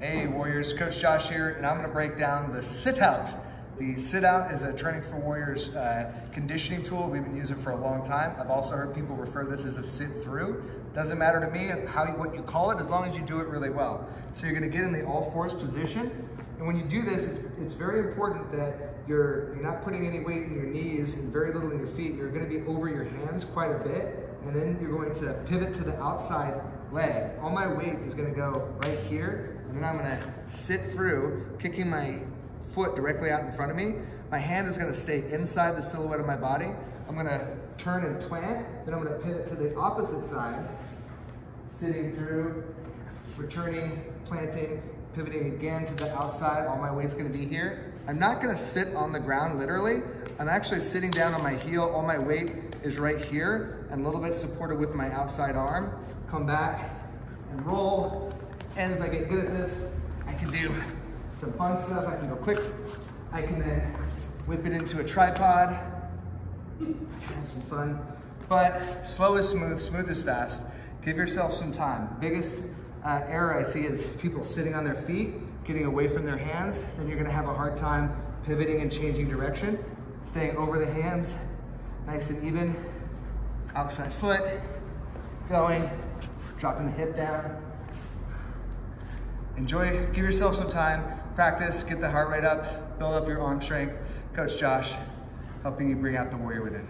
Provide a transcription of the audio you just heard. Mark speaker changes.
Speaker 1: Hey Warriors, Coach Josh here, and I'm gonna break down the sit out. The sit out is a training for Warriors uh, conditioning tool we've been using for a long time. I've also heard people refer this as a sit through. Doesn't matter to me how what you call it, as long as you do it really well. So you're gonna get in the all fours position, and when you do this, it's, it's very important that you're, you're not putting any weight in your knees and very little in your feet. You're gonna be over your hands quite a bit, and then you're going to pivot to the outside leg. All my weight is gonna go right here, and then I'm gonna sit through, kicking my foot directly out in front of me. My hand is gonna stay inside the silhouette of my body. I'm gonna turn and plant, then I'm gonna pivot to the opposite side, sitting through, returning, planting, pivoting again to the outside. All my weight's gonna be here. I'm not gonna sit on the ground literally. I'm actually sitting down on my heel. All my weight is right here and a little bit supported with my outside arm. Come back and roll. And as I get good at this, I can do some fun stuff. I can go quick. I can then whip it into a tripod. Have some fun. But slow is smooth, smooth is fast. Give yourself some time. Biggest uh, error I see is people sitting on their feet, getting away from their hands. Then you're gonna have a hard time pivoting and changing direction. Staying over the hands, nice and even. Outside foot, going, dropping the hip down. Enjoy, give yourself some time, practice, get the heart rate up, build up your arm strength. Coach Josh, helping you bring out the warrior within.